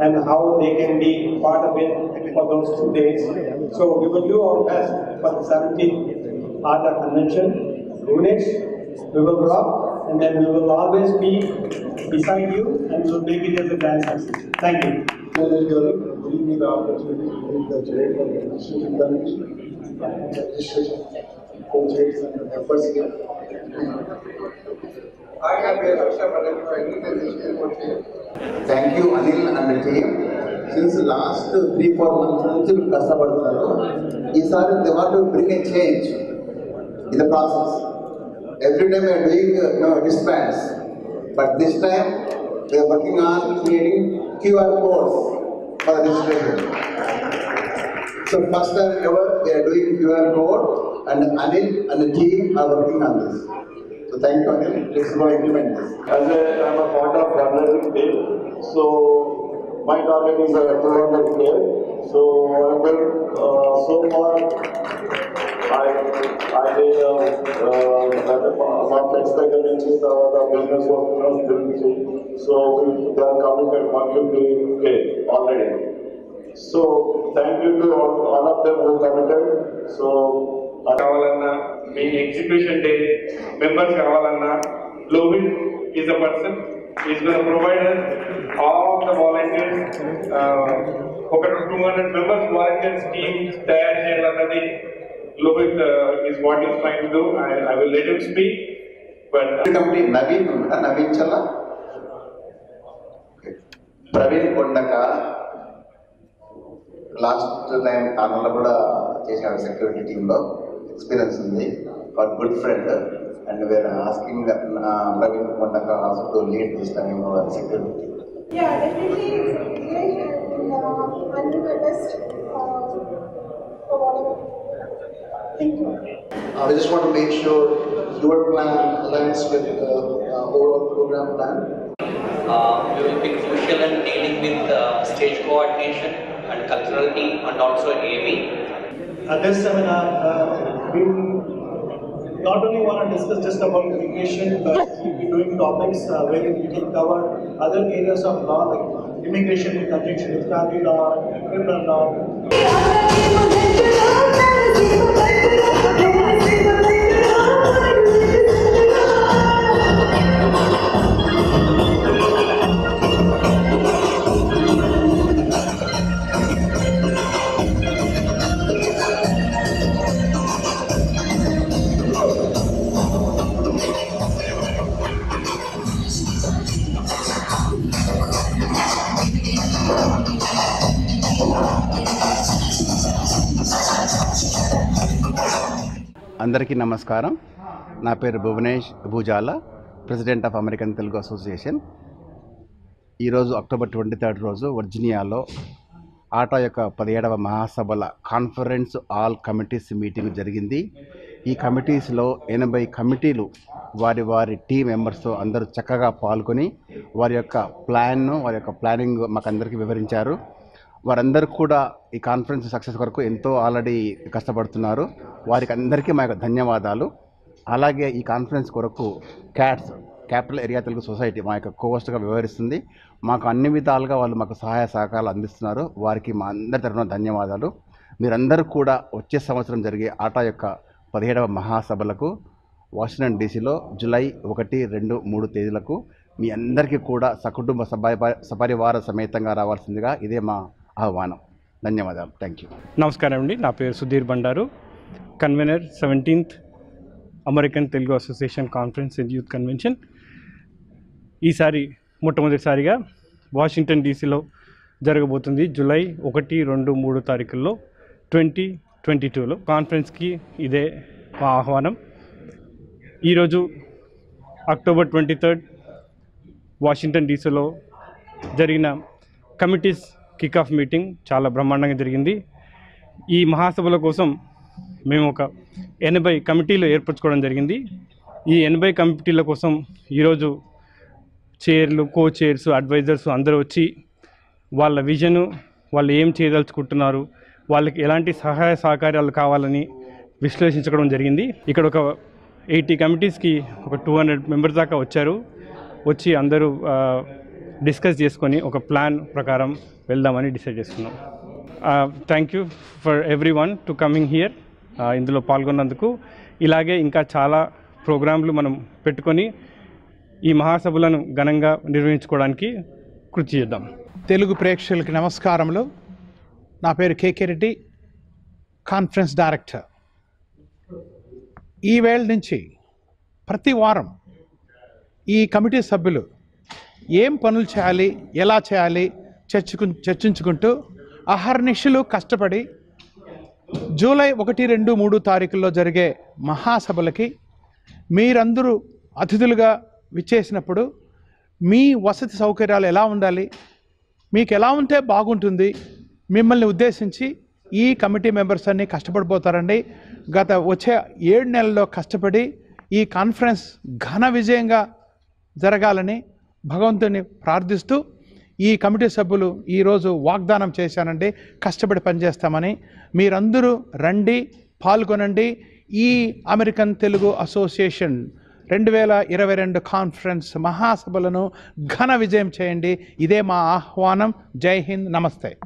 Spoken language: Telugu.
and how they can be part of it for those two days. So we will do our best for the 17th Art Convention. Bhunesh, we will rock and then we will always be beside you and we will make it as a grand success. Thank you. Manage your giving me the opportunity to meet the chair for the registration committee and the registration co-chairs and the members here. Thank you Anil and team since last three four months నుంచి మీరు కష్టపడుతున్నారు ఈసారి they want to bring a change in the process every time you're doing no dispense but this time we're working on creating QR codes for registration so first time ever they are doing QR code and Anil and team are working on this Thank you again, please go implement this. As a, I'm a part of fundraising team, so my target is uh, a 200k. So I will, uh, so far, I, I did, uh, uh, my pet cycle engine, the, the business was not So they are coming at 150k already. So thank you to all, all of them who committed. So, మీ ఎగ్జిక్యూషన్ డే మెంబర్స్ కావాలన్నా Lohith is a person is gonna provide all the volunteers ఒక two hundred members volunteers team తయారు చేయాలన్నది Lohith is what is trying to do I will let him speak but Naveen ఉన్నాడా? నవీన్ చల్ల ప్రవీణ్ కొండక లాస్ట్ టైం తానలో కూడా చేశాడు సెక్యూరిటీ టీంలో experience ఉంది but good friend uh, and we are asking uh, Praveen Kondaka also to lead this time in our security. Yeah, definitely it's great and uh, I'll do my best uh, for whatever. Thank you. Uh, we just want to make sure your plan aligns with the uh, overall program plan. Uh, we will be crucial in dealing with uh, stage coordination and cultural team and also AV. At this seminar, uh, we not only want to discuss just about immigration, but we'll be doing topics uh, where we can cover other areas of law like immigration in conjunction with family law, criminal law, అందరికీ నమస్కారం. నా పేరు Bhuvanesh Boojala president of American Telugu association. ఈరోజు అక్టోబర్ ట్వంటీ థర్డ్ రోజు వర్జీనియాలో ఆటా యొక్క పదిహేడవ మహాసభల కాన్ఫరెన్స్ ఆల్ కమిటీస్ మీటింగ్ జరిగింది. ఈ కమిటీస్లో ఎనభై కమిటీలు వారి వారి టీం మెంబర్స్తో అందరూ చక్కగా పాల్గొని వారి యొక్క ప్లాన్ను వారి యొక్క ప్లానింగ్ మాకు అందరికీ వివరించారు. వారందరూ కూడా ఈ కాన్ఫరెన్స్ సక్సెస్ కొరకు ఎంతో ఆల్రెడీ కష్టపడుతున్నారు. వారికి అందరికీ మా యొక్క ధన్యవాదాలు. అలాగే ఈ కాన్ఫరెన్స్ కొరకు CATS capital area Telugu society మా యొక్క కోస్ట్గా వ్యవహరిస్తుంది. మాకు అన్ని విధాలుగా వాళ్ళు మాకు సహాయ సహకారాలు అందిస్తున్నారు. వారికి మా అందరి తరఫున ధన్యవాదాలు. మీరందరూ కూడా వచ్చే సంవత్సరం జరిగే ఆటా యొక్క పదిహేడవ మహాసభలకు వాషింగ్టన్ డీసీలో జూలై ఒకటి రెండు మూడు తేదీలకు మీ అందరికీ కూడా సకుటుంబ సపరి సపరివార సమేతంగా రావాల్సిందిగా ఇదే మా ఆహ్వానం. ధన్యవాదాలు. థ్యాంక్ యూ నమస్కారం అండి. నా పేరు Sudheer Bandaru. Convener seventeenth American Telugu association conference and youth convention. ఈసారి మొట్టమొదటిసారిగా వాషింగ్టన్ డీసీలో జరగబోతుంది జూలై ఒకటి రెండు మూడు తారీఖుల్లో ట్వంటీ ట్వంటీ టూలో. కాన్ఫరెన్స్కి ఇదే మా ఆహ్వానం. ఈరోజు అక్టోబర్ ట్వంటీ థర్డ్ వాషింగ్టన్ డీసీలో జరిగిన కమిటీస్ కిక్ ఆఫ్ మీటింగ్ చాలా బ్రహ్మాండంగా జరిగింది. ఈ మహాసభల కోసం మేము ఒక ఎనభై కమిటీలు ఏర్పరచుకోవడం జరిగింది. ఈ ఎనభై కమిటీల కోసం ఈరోజు చైర్లు కో చైర్స్ అడ్వైజర్స్ అందరూ వచ్చి వాళ్ళ విజను వాళ్ళు ఏం చేయదలుచుకుంటున్నారు వాళ్ళకి ఎలాంటి సహాయ సహకారాలు కావాలని విశ్లేషించుకోవడం జరిగింది. ఇక్కడ ఒక ఎయిటీ కమిటీస్కి ఒక టూ హండ్రెడ్ మెంబర్స్ దాకా వచ్చారు. వచ్చి అందరూ డిస్కస్ చేసుకొని ఒక ప్లాన్ ప్రకారం వెళ్దామని డిసైడ్ చేసుకున్నాం. Thank you for every one to coming here. ఇందులో పాల్గొన్నందుకు ఇలాగే ఇంకా చాలా ప్రోగ్రాంలు మనం పెట్టుకొని ఈ మహాసభలను ఘనంగా నిర్వహించుకోవడానికి కృషి చేద్దాం. తెలుగు ప్రేక్షకులకి నమస్కారములు. నా పేరు కేకే రెడ్డి కాన్ఫరెన్స్ డైరెక్టర్. ఈ వేళ నుంచి ప్రతి వారం ఈ కమిటీ సభ్యులు ఏం పనులు చేయాలి ఎలా చేయాలి చర్చకు చర్చించుకుంటూ అహర్నిశలు కష్టపడి జూలై ఒకటి రెండు మూడు తారీఖుల్లో జరిగే మహాసభలకి మీరందరూ అతిథులుగా విచ్చేసినప్పుడు మీ వసతి సౌకర్యాలు ఎలా ఉండాలి మీకు ఎలా ఉంటే బాగుంటుంది మిమ్మల్ని ఉద్దేశించి ఈ కమిటీ మెంబర్స్ అన్నీ కష్టపడిపోతారండి. గత వచ్చే ఏడు నెలల్లో కష్టపడి ఈ కాన్ఫరెన్స్ ఘన విజయంగా జరగాలని భగవంతుని ప్రార్థిస్తూ ఈ కమిటీ సభ్యులు ఈరోజు వాగ్దానం చేశానండి కష్టపడి పనిచేస్తామని. మీరందరూ రండి పాల్గొనండి. ఈ అమెరికన్ తెలుగు అసోసియేషన్ రెండు వేల ఇరవై రెండు కాన్ఫరెన్స్ మహాసభలను ఘన విజయం చేయండి. ఇదే మా ఆహ్వానం. జై హింద్. నమస్తే.